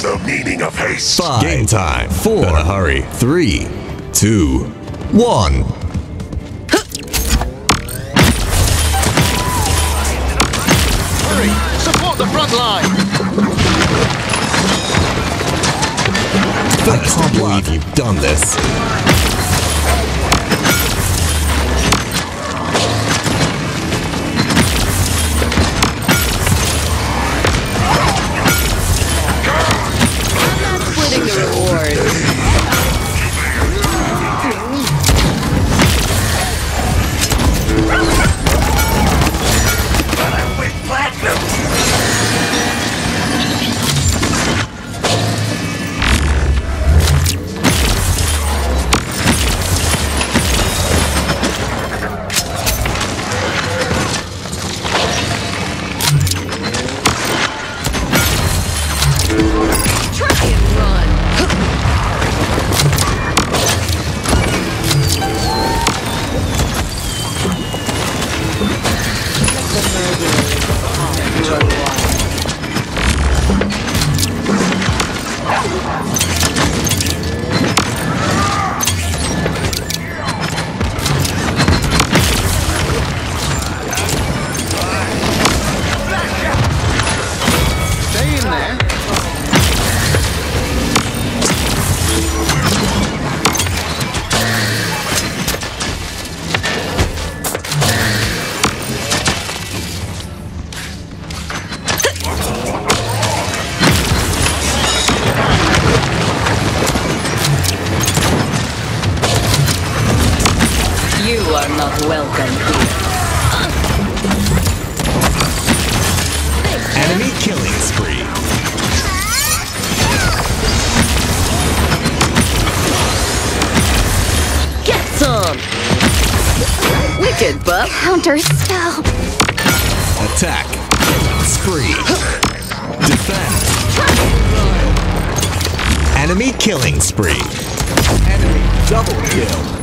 What's the meaning of haste? Five. Game time. Four. Better hurry. Three, two, one. Hurry! Support the front line! I can't believe you've done this. Counter spell. Attack. Spree. Defend. Enemy killing spree. Enemy double kill.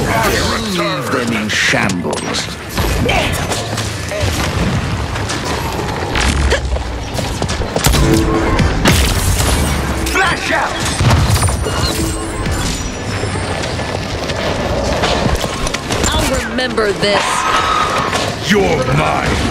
Leave them in shambles. Flash out! I'll remember this. You're mine!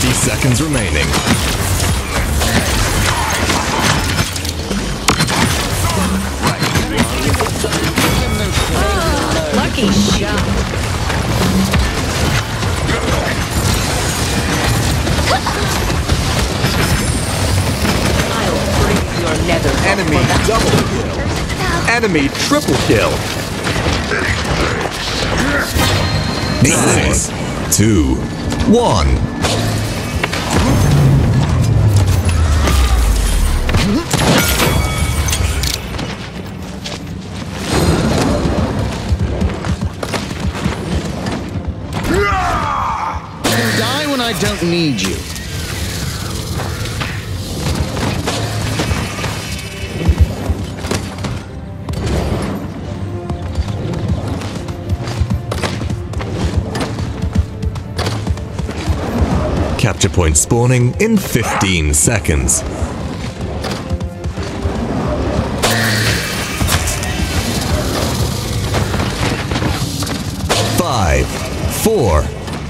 20 seconds remaining. Lucky shot. Enemy double kill. Enemy triple kill. Nice. Two. One. I don't need you. Capture point spawning in 15 seconds.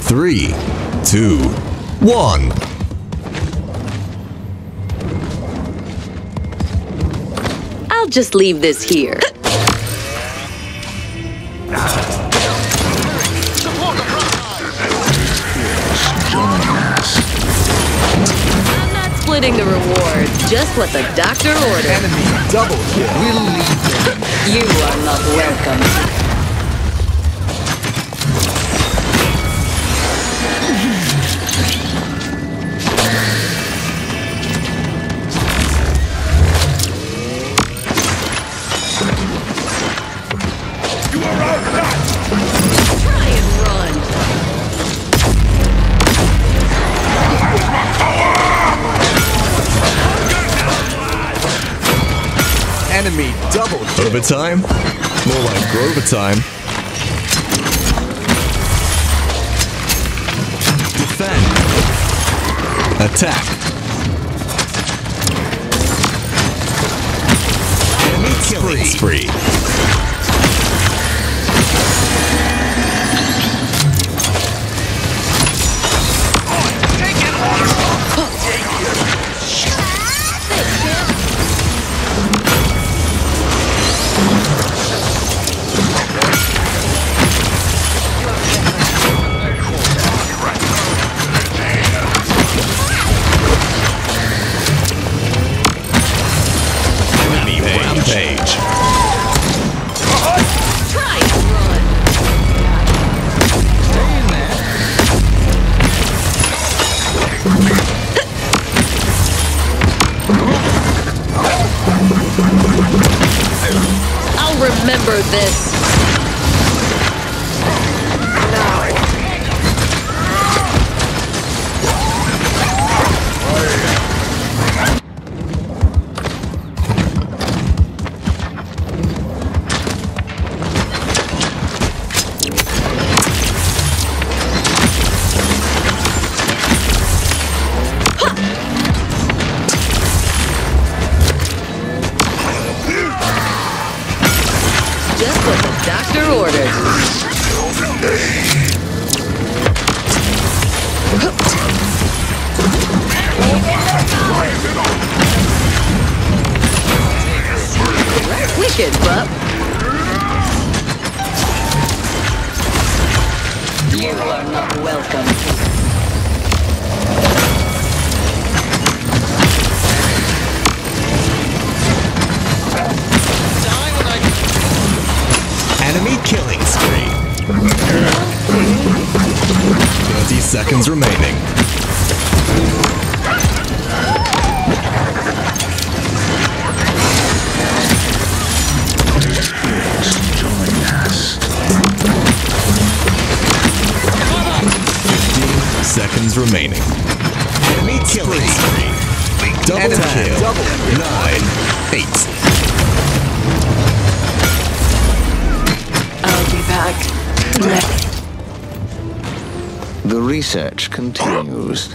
Three, two, one. I'll just leave this here. The. I'm not splitting the reward, just what the doctor ordered. Enemy double kill. We'll leave them. You are not welcome. Overtime? More like Grover time. Defend. Attack. Enemy killing spree. Enemy remember this. Wicked, Bup. You are not welcome. Enemy killing spree. 30 seconds remaining. Remaining. Enemy killing spree. Double Enemy kill. double. Nine, eight, I'll be back. The research continues.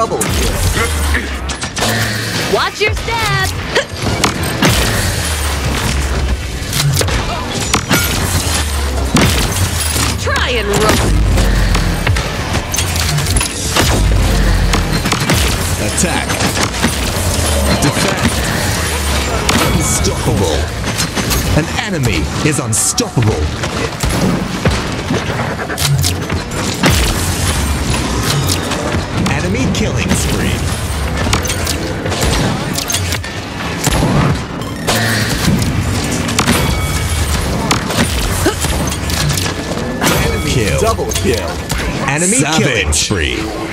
Double kill. Watch your step! Try and run! Attack. Defend. Unstoppable. An enemy is unstoppable. Enemy killing spree. Enemy kill. Double kill. Enemy killing spree.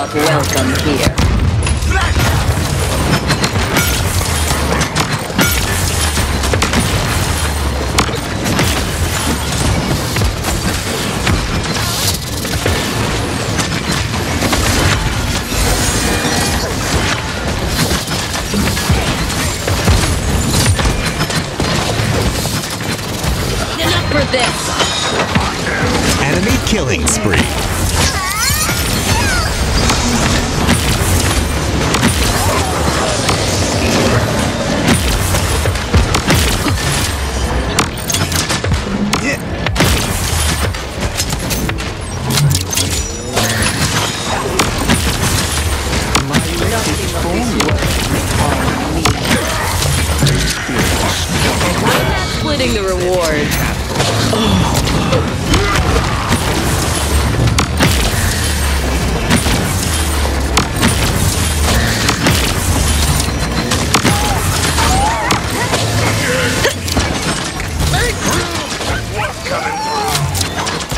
Not welcome here. Enemy killing spree.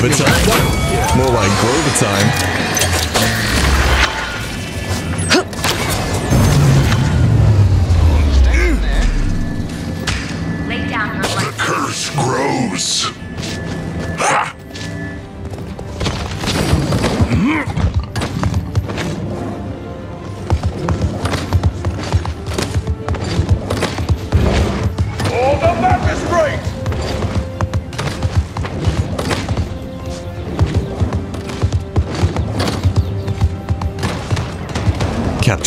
More like overtime.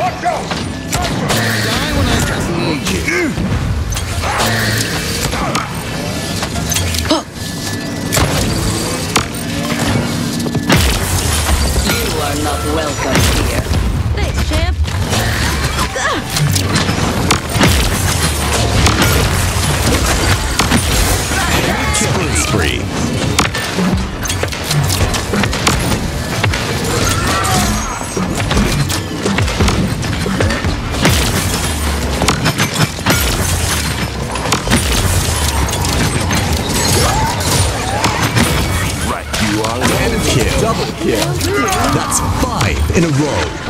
Watch out! Die when I. You are not welcome here. Thanks, champ. Killing spree. In a row.